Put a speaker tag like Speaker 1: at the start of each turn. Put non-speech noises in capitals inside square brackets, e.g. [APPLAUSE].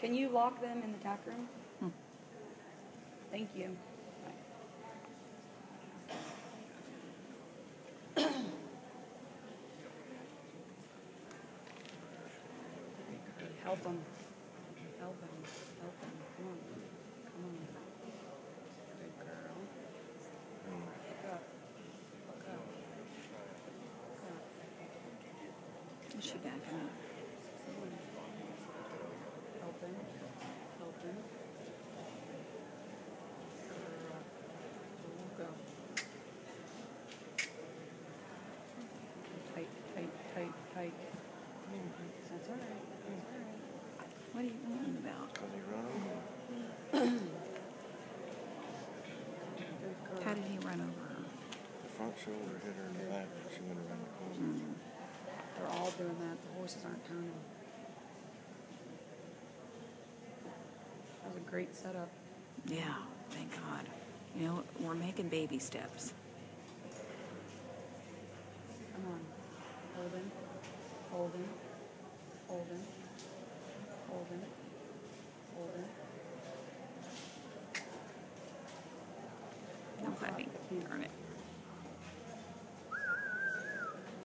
Speaker 1: Can you lock them in the tack room?
Speaker 2: Hmm.
Speaker 1: Thank you. [COUGHS] Help them. Help them. Help them. Come on. Come on. Good girl. Look up. Look up. Look up.
Speaker 2: Is she backing up?
Speaker 1: Tight, tight, tight. That's all right. That's all right.
Speaker 2: What are you talking about?
Speaker 3: Cause he run over.
Speaker 2: How did he run over her?
Speaker 3: The front shoulder hit her in the back. and She went around the corner.
Speaker 2: Mm.
Speaker 1: They're all doing that. The horses aren't turning. That was a great setup.
Speaker 2: Yeah, thank God. You know, we're making baby steps.
Speaker 1: Come on. Holding. Holding. Holding. Holding. Holding.
Speaker 2: No, honey. Darn it.